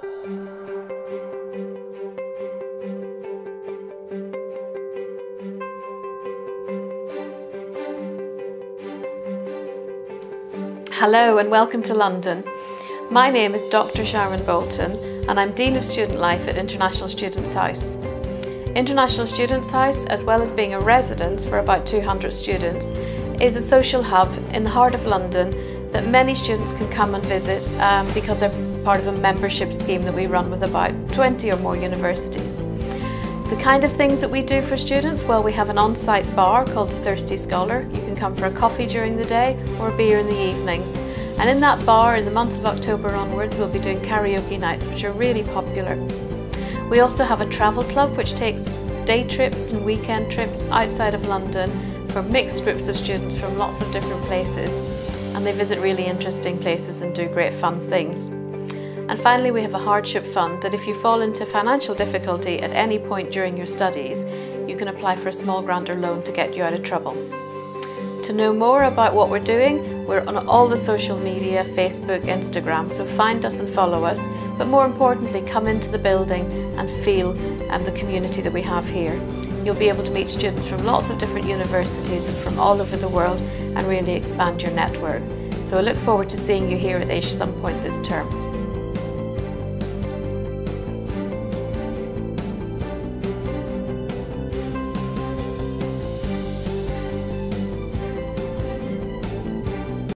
Hello and welcome to London. My name is Dr. Sharon Bolton and I'm Dean of Student Life at International Students House. International Students House, as well as being a residence for about 200 students, is a social hub in the heart of London that many students can come and visit um, because they're part of a membership scheme that we run with about 20 or more universities. The kind of things that we do for students, well we have an on-site bar called the Thirsty Scholar. You can come for a coffee during the day or a beer in the evenings. And in that bar, in the month of October onwards, we'll be doing karaoke nights, which are really popular. We also have a travel club which takes day trips and weekend trips outside of London for mixed groups of students from lots of different places. And they visit really interesting places and do great fun things. And finally, we have a hardship fund that if you fall into financial difficulty at any point during your studies, you can apply for a small grant or loan to get you out of trouble. To know more about what we're doing, we're on all the social media, Facebook, Instagram, so find us and follow us. But more importantly, come into the building and feel um, the community that we have here. You'll be able to meet students from lots of different universities and from all over the world and really expand your network. So I look forward to seeing you here at AISH some point this term.